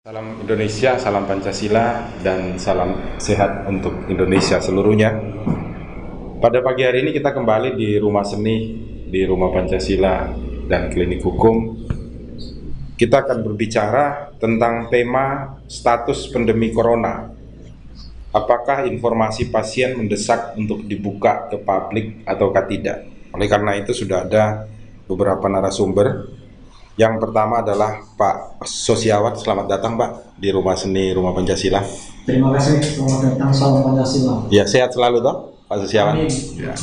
Salam Indonesia, salam Pancasila, dan salam sehat untuk Indonesia seluruhnya. Pada pagi hari ini kita kembali di Rumah Seni, di Rumah Pancasila, dan Klinik Hukum. Kita akan berbicara tentang tema status pandemi Corona. Apakah informasi pasien mendesak untuk dibuka ke publik ataukah tidak? Oleh karena itu sudah ada beberapa narasumber yang pertama adalah Pak Sosiawat, selamat datang Pak di Rumah Seni Rumah Pancasila. Terima kasih, selamat datang salam Pancasila. Ya sehat selalu toh Pak Sosiawat. Ya.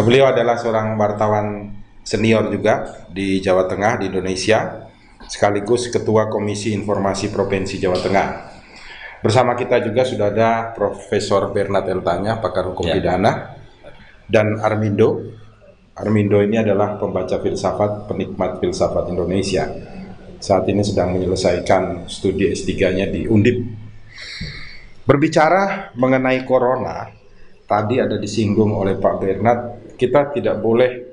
Beliau adalah seorang wartawan senior juga di Jawa Tengah di Indonesia, sekaligus Ketua Komisi Informasi Provinsi Jawa Tengah. Bersama kita juga sudah ada Profesor Bernard Eltanya, pakar hukum ya. pidana, dan Armindo, Armindo ini adalah pembaca filsafat, penikmat filsafat Indonesia. Saat ini sedang menyelesaikan studi S3-nya di Undip. Berbicara mengenai corona, tadi ada disinggung oleh Pak Bernard, kita tidak boleh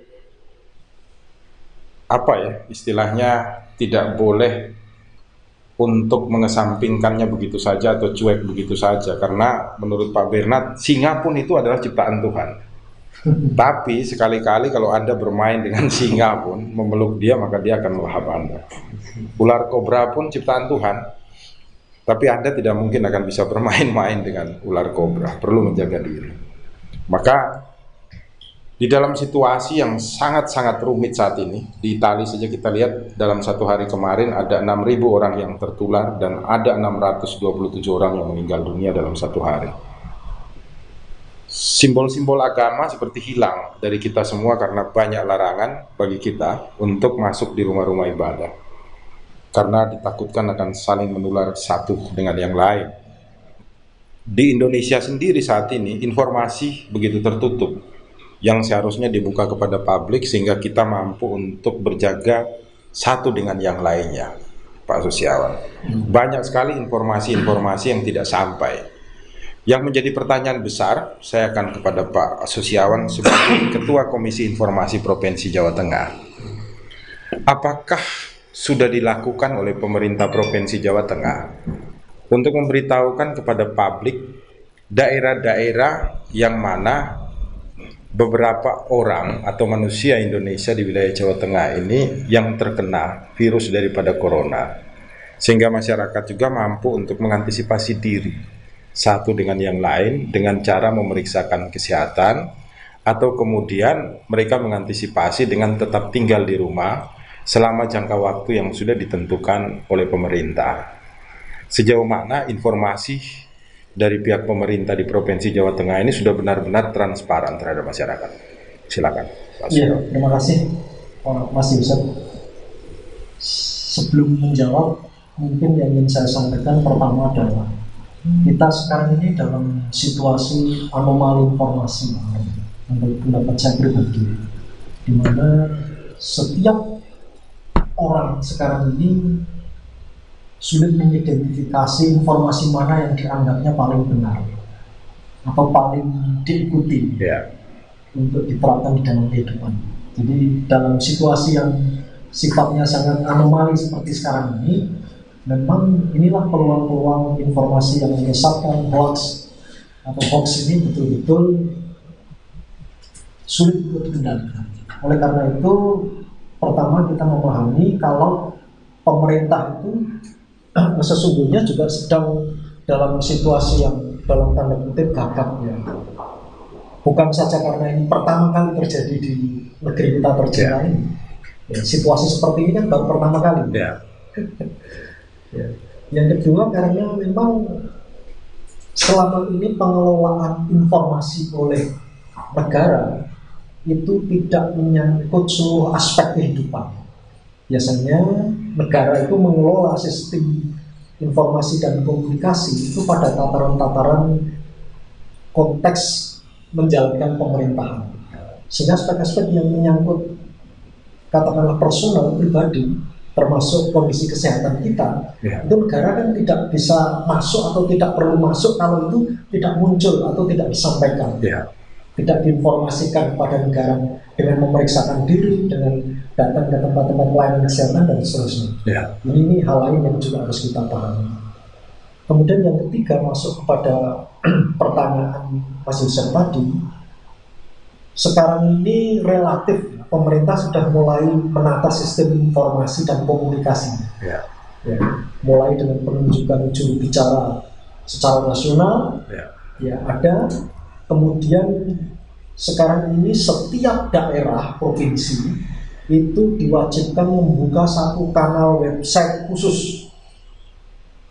apa ya istilahnya tidak boleh untuk mengesampingkannya begitu saja atau cuek begitu saja karena menurut Pak Bernard singa pun itu adalah ciptaan Tuhan tapi sekali-kali kalau Anda bermain dengan singa pun, memeluk dia maka dia akan melahap Anda. Ular kobra pun ciptaan Tuhan. Tapi Anda tidak mungkin akan bisa bermain-main dengan ular kobra, perlu menjaga diri. Maka di dalam situasi yang sangat-sangat rumit saat ini, di Italia saja kita lihat dalam satu hari kemarin ada 6.000 orang yang tertular dan ada 627 orang yang meninggal dunia dalam satu hari simbol-simbol agama seperti hilang dari kita semua karena banyak larangan bagi kita untuk masuk di rumah-rumah ibadah. Karena ditakutkan akan saling menular satu dengan yang lain. Di Indonesia sendiri saat ini informasi begitu tertutup yang seharusnya dibuka kepada publik sehingga kita mampu untuk berjaga satu dengan yang lainnya. Pak Susiawan. Banyak sekali informasi-informasi yang tidak sampai yang menjadi pertanyaan besar, saya akan kepada Pak Susiawan sebagai Ketua Komisi Informasi Provinsi Jawa Tengah. Apakah sudah dilakukan oleh pemerintah Provinsi Jawa Tengah untuk memberitahukan kepada publik daerah-daerah yang mana beberapa orang atau manusia Indonesia di wilayah Jawa Tengah ini yang terkena virus daripada corona sehingga masyarakat juga mampu untuk mengantisipasi diri satu dengan yang lain dengan cara memeriksakan kesehatan atau kemudian mereka mengantisipasi dengan tetap tinggal di rumah selama jangka waktu yang sudah ditentukan oleh pemerintah. Sejauh mana informasi dari pihak pemerintah di Provinsi Jawa Tengah ini sudah benar-benar transparan terhadap masyarakat? Silakan. Ya, terima kasih Mas Yusuf. Sebelum menjawab, mungkin yang ingin saya sampaikan pertama adalah kita sekarang ini dalam situasi anomali informasi menurut pendapat saya pribadi di mana setiap orang sekarang ini sulit mengidentifikasi informasi mana yang dianggapnya paling benar atau paling diikuti yeah. untuk diterapkan di dalam kehidupan. Jadi dalam situasi yang sifatnya sangat anomali seperti sekarang ini, memang inilah peluang-peluang informasi yang menyesatkan hoax atau hoax ini betul-betul sulit untuk dikendalikan. Oleh karena itu, pertama kita memahami kalau pemerintah itu sesungguhnya juga sedang dalam situasi yang dalam tanda kutip gagap ya. Bukan saja karena ini pertama kali terjadi di negeri kita tercinta ya. ini. Ya, situasi seperti ini kan baru pertama kali. Ya. Ya. Yang kedua karena memang selama ini pengelolaan informasi oleh negara itu tidak menyangkut seluruh aspek kehidupan. Biasanya negara itu mengelola sistem informasi dan komunikasi itu pada tataran-tataran konteks menjalankan pemerintahan. Sehingga aspek-aspek yang menyangkut katakanlah personal pribadi termasuk kondisi kesehatan kita, ya. itu negara kan tidak bisa masuk atau tidak perlu masuk kalau itu tidak muncul atau tidak disampaikan, ya. tidak diinformasikan kepada negara dengan memeriksakan diri, dengan datang ke tempat-tempat pelayanan kesehatan dan seterusnya. Ya. Ini, ini hal lain yang juga harus kita pahami. Kemudian yang ketiga masuk kepada pertanyaan Mas Yusuf tadi, sekarang ini relatif pemerintah sudah mulai menata sistem informasi dan komunikasi. Ya. Ya, mulai dengan penunjukan juru bicara secara nasional, ya. ya ada. Kemudian sekarang ini setiap daerah provinsi itu diwajibkan membuka satu kanal website khusus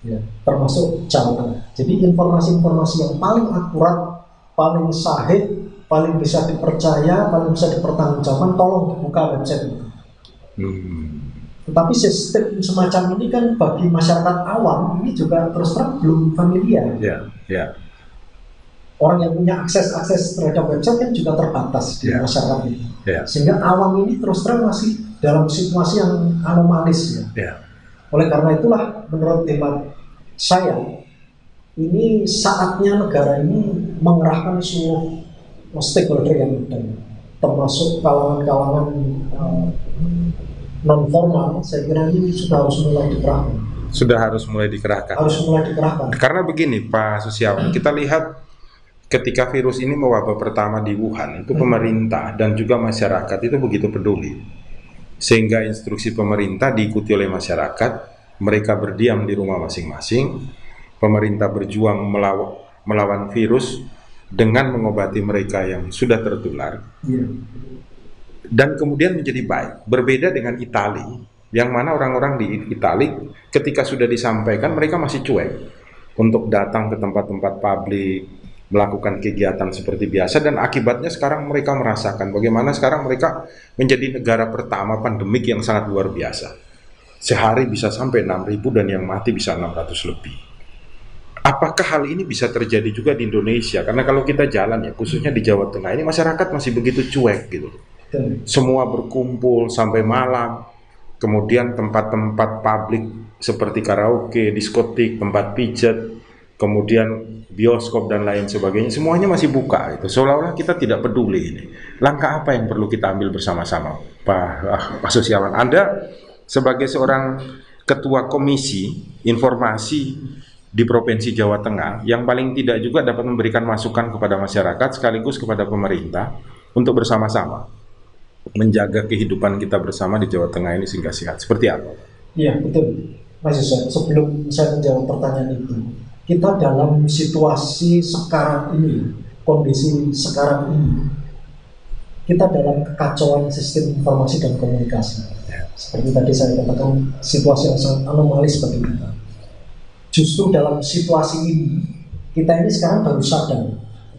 ya, termasuk Jawa Tengah. Jadi informasi-informasi yang paling akurat, paling sahih, paling bisa dipercaya, paling bisa dipertanggungjawabkan, tolong dibuka website itu. Hmm. Tetapi sistem semacam ini kan bagi masyarakat awam ini juga terus terang belum familiar. Yeah, yeah. Orang yang punya akses akses terhadap website kan juga terbatas di yeah. masyarakat ini. Yeah. Sehingga awam ini terus terang masih dalam situasi yang anomalis ya. Yeah. Oleh karena itulah menurut tema saya ini saatnya negara ini mengerahkan seluruh stakeholder yang termasuk kalangan-kalangan uh, non formal saya kira ini sudah harus mulai dikerahkan. Sudah harus mulai dikerahkan. Harus mulai dikerahkan. Karena begini Pak Susiawan kita lihat ketika virus ini mewabah pertama di Wuhan itu hmm. pemerintah dan juga masyarakat itu begitu peduli. Sehingga instruksi pemerintah diikuti oleh masyarakat mereka berdiam di rumah masing-masing, pemerintah berjuang melaw melawan virus dengan mengobati mereka yang sudah tertular. Yeah. Dan kemudian menjadi baik. Berbeda dengan Italia, yang mana orang-orang di Italia ketika sudah disampaikan mereka masih cuek untuk datang ke tempat-tempat publik, melakukan kegiatan seperti biasa dan akibatnya sekarang mereka merasakan bagaimana sekarang mereka menjadi negara pertama pandemik yang sangat luar biasa sehari bisa sampai 6000 dan yang mati bisa 600 lebih. Apakah hal ini bisa terjadi juga di Indonesia? Karena kalau kita jalan ya, khususnya di Jawa Tengah ini masyarakat masih begitu cuek gitu. Semua berkumpul sampai malam. Kemudian tempat-tempat publik seperti karaoke, diskotik, tempat pijat, kemudian bioskop dan lain sebagainya, semuanya masih buka itu. Seolah-olah kita tidak peduli ini. Langkah apa yang perlu kita ambil bersama-sama, Pak ah, Pak Sosiawan? Anda sebagai seorang ketua komisi informasi di Provinsi Jawa Tengah yang paling tidak juga dapat memberikan masukan kepada masyarakat sekaligus kepada pemerintah untuk bersama-sama menjaga kehidupan kita bersama di Jawa Tengah ini sehingga sehat. Seperti apa? Iya, betul. Mas Yusuf, sebelum saya menjawab pertanyaan itu, kita dalam situasi sekarang ini, kondisi sekarang ini, kita dalam kekacauan sistem informasi dan komunikasi seperti tadi saya katakan situasi yang sangat anomalis bagi kita. Justru dalam situasi ini kita ini sekarang baru sadar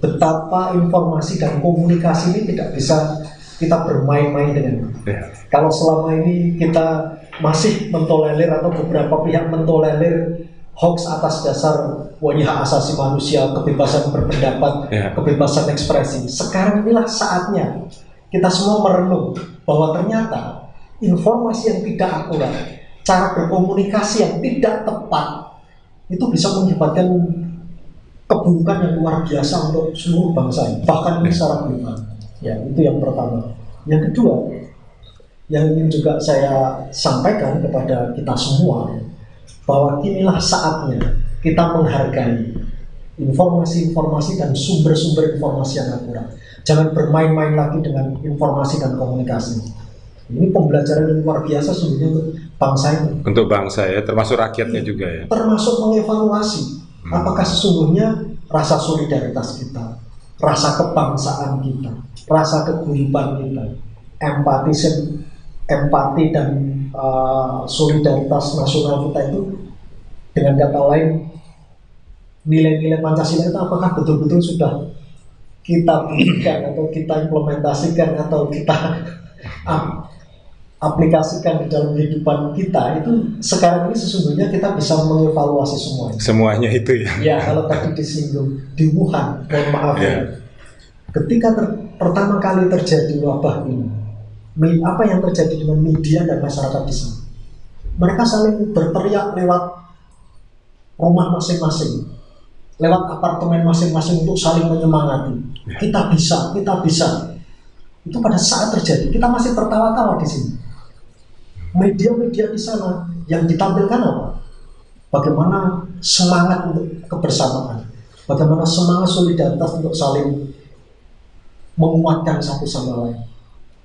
betapa informasi dan komunikasi ini tidak bisa kita bermain-main dengan. Ya. Kalau selama ini kita masih mentolerir atau beberapa pihak mentolerir hoax atas dasar wajah asasi manusia, kebebasan berpendapat, ya. kebebasan ekspresi. Sekarang inilah saatnya kita semua merenung bahwa ternyata informasi yang tidak akurat, cara berkomunikasi yang tidak tepat, itu bisa mengakibatkan keburukan yang luar biasa untuk seluruh bangsa, bahkan ini secara global. Ya, itu yang pertama. Yang kedua, yang ingin juga saya sampaikan kepada kita semua, bahwa inilah saatnya kita menghargai informasi-informasi dan sumber-sumber informasi yang akurat. Jangan bermain-main lagi dengan informasi dan komunikasi ini pembelajaran yang luar biasa sebenarnya untuk bangsa ini. Untuk bangsa ya, termasuk rakyatnya ya, juga ya. Termasuk mengevaluasi hmm. apakah sesungguhnya rasa solidaritas kita, rasa kebangsaan kita, rasa keguriban kita, empati empati dan uh, solidaritas nasional kita itu dengan kata lain nilai-nilai Pancasila itu apakah betul-betul sudah kita berikan atau kita implementasikan atau kita aplikasikan di dalam kehidupan kita itu sekarang ini sesungguhnya kita bisa mengevaluasi semuanya. Semuanya itu ya. Ya kalau tadi disinggung di Wuhan, mohon maaf yeah. ya. Ketika ter, pertama kali terjadi wabah ini, apa yang terjadi dengan media dan masyarakat di sana? Mereka saling berteriak lewat rumah masing-masing, lewat apartemen masing-masing untuk saling menyemangati. Yeah. Kita bisa, kita bisa. Itu pada saat terjadi, kita masih tertawa-tawa di sini media-media di sana yang ditampilkan apa? Bagaimana semangat untuk kebersamaan, bagaimana semangat solidaritas untuk saling menguatkan satu sama lain.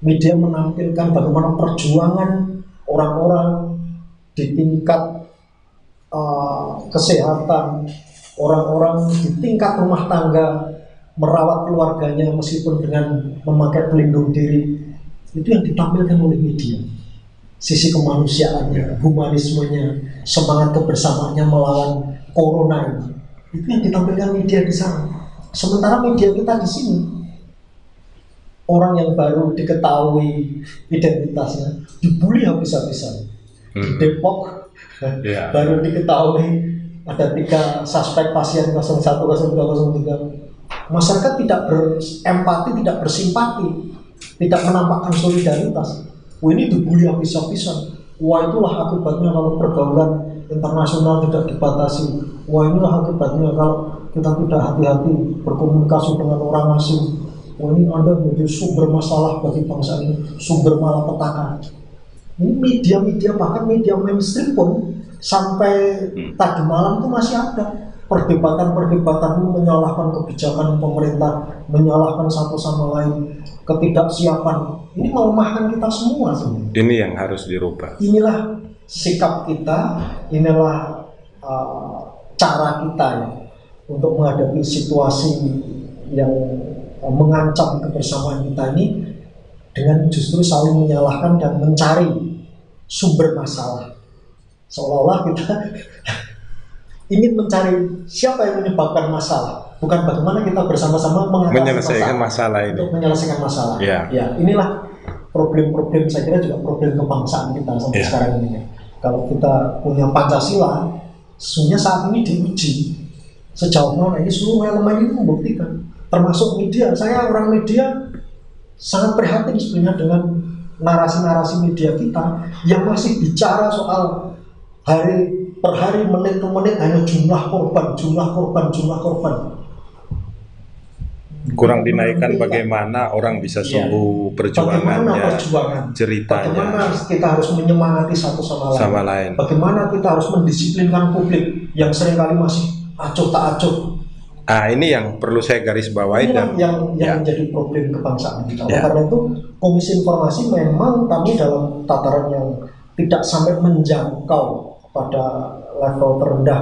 Media menampilkan bagaimana perjuangan orang-orang di tingkat uh, kesehatan, orang-orang di tingkat rumah tangga merawat keluarganya meskipun dengan memakai pelindung diri itu yang ditampilkan oleh media sisi kemanusiaannya, humanismenya, semangat kebersamaannya melawan corona ini. Itu yang ditampilkan media di sana. Sementara media kita di sini orang yang baru diketahui identitasnya dibully habis-habisan. Hmm. Di Depok yeah. baru diketahui ada tiga suspek pasien 01, 02, 03. Masyarakat tidak berempati, tidak bersimpati, tidak menampakkan solidaritas Wah ini dibully habis-habisan. Wah itulah akibatnya kalau pergaulan internasional tidak dibatasi. Wah inilah akibatnya kalau kita tidak hati-hati berkomunikasi dengan orang asing. Wah ini Anda menjadi sumber masalah bagi bangsa ini, sumber malapetaka. Ini media-media bahkan media mainstream pun sampai tadi malam itu masih ada perdebatan-perdebatan menyalahkan kebijakan pemerintah, menyalahkan satu sama lain, ketidaksiapan ini melemahkan kita semua sebenarnya. Ini yang harus dirubah. Inilah sikap kita, inilah uh, cara kita ya untuk menghadapi situasi yang uh, mengancam kebersamaan kita ini dengan justru saling menyalahkan dan mencari sumber masalah. Seolah-olah kita ingin mencari siapa yang menyebabkan masalah bukan bagaimana kita bersama-sama menyelesaikan masalah, masalah ini. Untuk menyelesaikan masalah. Ya. ya inilah problem-problem saya kira juga problem kebangsaan kita sampai ya. sekarang ini. Kalau kita punya Pancasila, sesungguhnya saat ini diuji sejauh mana ini seluruh elemen ini membuktikan, termasuk media. Saya orang media sangat prihatin sebenarnya dengan narasi-narasi media kita yang masih bicara soal hari per hari menit ke menit hanya jumlah korban, jumlah korban, jumlah korban kurang dinaikkan bagaimana orang bisa iya. sembuh ya. perjuangannya, perjuangan, ceritanya. Bagaimana kita harus menyemangati satu sama lain. Sama lain. Bagaimana kita harus mendisiplinkan publik yang sering kali masih acuh tak acuh. Ah ini yang perlu saya garis bawahi dan yang yang ya. menjadi problem kebangsaan kita. Ya. Karena itu Komisi Informasi memang kami dalam tataran yang tidak sampai menjangkau pada level terendah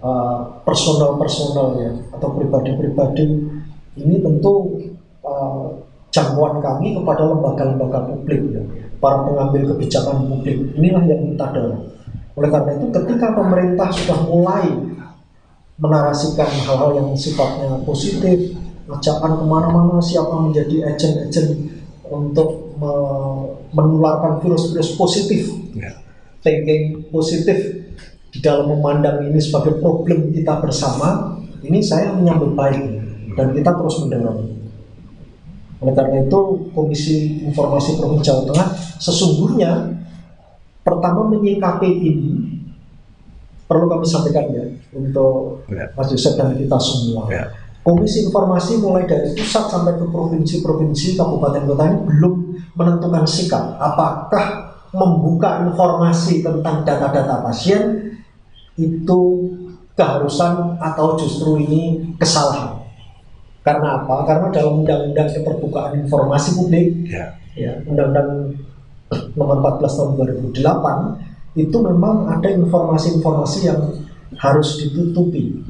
uh, personal-personal ya atau pribadi-pribadi. Ini tentu uh, jangkauan kami kepada lembaga-lembaga publik ya, para pengambil kebijakan publik. Inilah yang kita dorong. Oleh karena itu ketika pemerintah sudah mulai menarasikan hal-hal yang sifatnya positif ajakan ke mana-mana siapa menjadi agent-agent untuk me menularkan virus-virus positif ya. Thinking positif di dalam memandang ini sebagai problem kita bersama ini saya menyambut baik dan kita terus mendorong. Oleh karena itu, Komisi Informasi Provinsi Jawa Tengah sesungguhnya pertama menyikapi ini perlu kami sampaikan ya untuk ya. Mas Yusuf dan kita semua. Ya. Komisi Informasi mulai dari pusat sampai ke provinsi-provinsi, kabupaten kota ini belum menentukan sikap apakah membuka informasi tentang data-data pasien itu keharusan atau justru ini kesalahan. Karena apa? Karena dalam Undang-Undang Keterbukaan Informasi Publik, ya, ya Undang-Undang Nomor 14 Tahun 2008 itu memang ada informasi-informasi yang harus ditutupi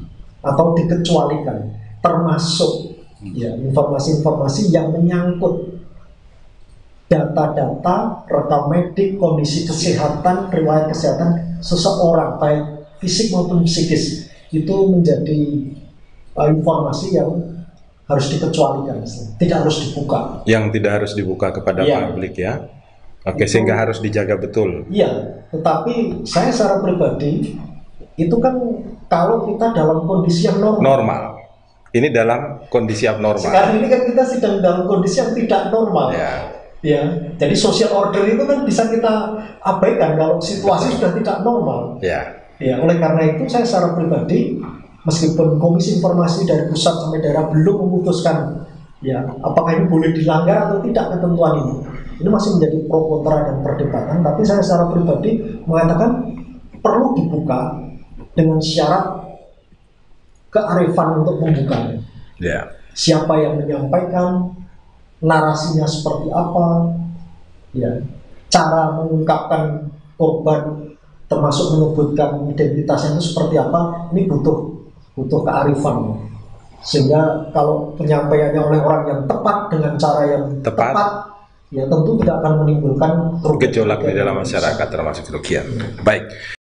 atau dikecualikan, termasuk ya informasi-informasi yang menyangkut data-data rekam medik, kondisi kesehatan, riwayat kesehatan seseorang baik fisik maupun psikis itu menjadi uh, informasi yang harus dikecualikan, tidak harus dibuka. Yang tidak harus dibuka kepada ya. publik ya. Oke, itu, sehingga harus dijaga betul. Iya, tetapi saya secara pribadi itu kan kalau kita dalam kondisi yang normal. Normal. Ini dalam kondisi abnormal. Sekarang ini kan kita sedang dalam kondisi yang tidak normal. Ya. Ya, jadi social order itu kan bisa kita abaikan kalau situasi Betul. sudah tidak normal. Ya. Ya, oleh karena itu saya secara pribadi meskipun komisi informasi dari pusat sampai daerah belum memutuskan ya apakah ini boleh dilanggar atau tidak ketentuan ini ini masih menjadi pro kontra dan perdebatan tapi saya secara pribadi mengatakan perlu dibuka dengan syarat kearifan untuk membukanya. Ya. Siapa yang menyampaikan, narasinya seperti apa, ya, cara mengungkapkan korban termasuk menyebutkan identitasnya itu seperti apa, ini butuh butuh kearifan. Sehingga kalau penyampaiannya oleh orang yang tepat dengan cara yang Tepat. tepat, ya tentu tidak akan menimbulkan kerugian- Gejolak di dalam masyarakat termasuk kerugian. Baik.